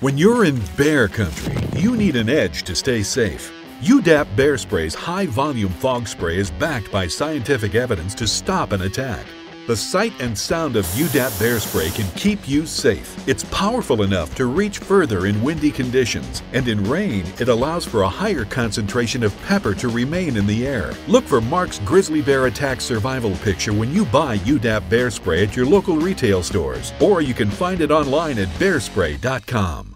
When you're in bear country, you need an edge to stay safe. UDAP Bear Spray's high volume fog spray is backed by scientific evidence to stop an attack. The sight and sound of UDAP Bear Spray can keep you safe. It's powerful enough to reach further in windy conditions, and in rain, it allows for a higher concentration of pepper to remain in the air. Look for Mark's grizzly bear attack survival picture when you buy UDAP Bear Spray at your local retail stores, or you can find it online at bearspray.com.